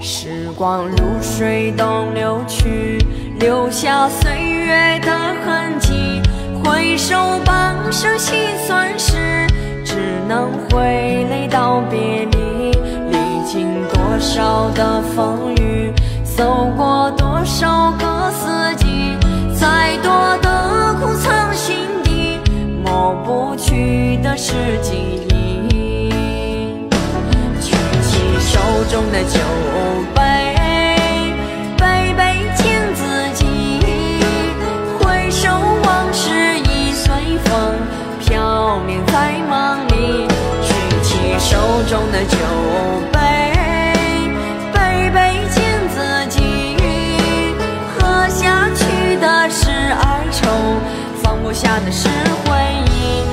时光如水东流去，留下岁月的痕迹。回首半生心酸史，只能挥泪道别离。历经多少的风雨，走过多少个四季，再多的苦藏心底，抹不去的是记忆。举起手中的酒飘渺在梦里，举起手中的酒杯，杯杯敬自己。喝下去的是哀愁，放不下的是回忆